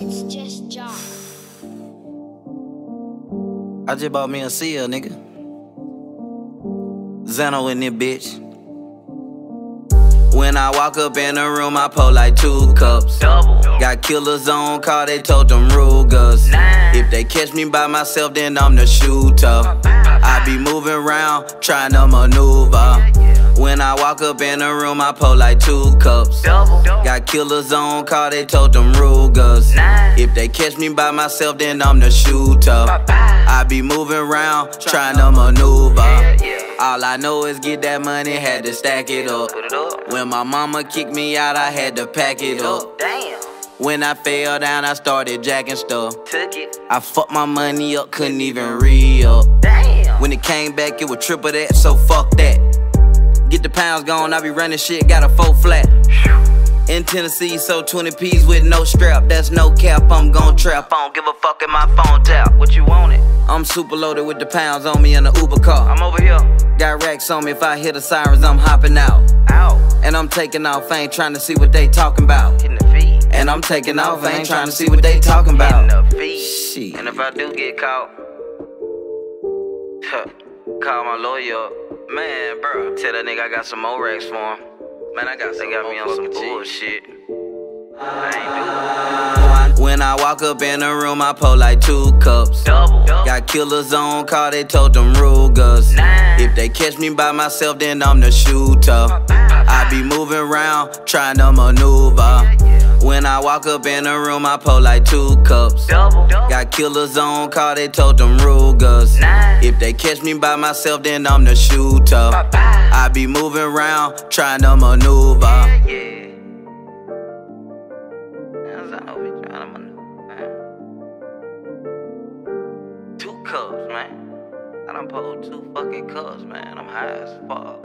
It's just Jock. I just bought me a seal, nigga. Xano in this bitch. When I walk up in the room, I pour like two cups. Double. Got killers on call, they told them Rugers. Nine. If they catch me by myself, then I'm the shooter. I be moving around, trying to maneuver. When I walk up in the room, I pour like two cups. Double. Got killers on call, they told them Rugers. Nine. If they catch me by myself, then I'm the shooter. I be moving around, trying to maneuver. yeah. yeah. All I know is get that money, had to stack it up. It up. When my mama kicked me out, I had to pack it up. Damn. When I fell down, I started jacking stuff. Took it. I fucked my money up, couldn't even re up. Damn. When it came back, it was triple that, so fuck that. Get the pounds gone, I be running shit, got a full flat. In Tennessee, so 20 P's with no strap. That's no cap, I'm gon' trap. I don't give a fuck if my phone tap. What you want it? I'm super loaded with the pounds on me in the Uber car. I'm over here. Got racks on me, if I hear the sirens, I'm hopping out. Out. And I'm taking off, I ain't trying to see what they talking about. Hitting the feet. And I'm taking off, I ain't trying to see what they talking Hitting about. the feet. Shit. And if I do get caught, huh, call my lawyer. Man, bro, tell that nigga I got some more racks for him. Man, I got they got me on some bullshit. I ain't When I walk up in the room, I pour like two cups. double. Got killers on call, they told them Rugers. Nine. If they catch me by myself, then I'm the shooter. I be moving around, trying to maneuver. Walk up in the room, I pour like two cups. Double. Got killers on call, they told them Rugers. Nine. If they catch me by myself, then I'm the shooter. Bye -bye. I be moving around, trying to maneuver. Yeah. As I know we trying to maneuver, man. Two cups, man. I done pulled two fucking cups, man. I'm high as fuck.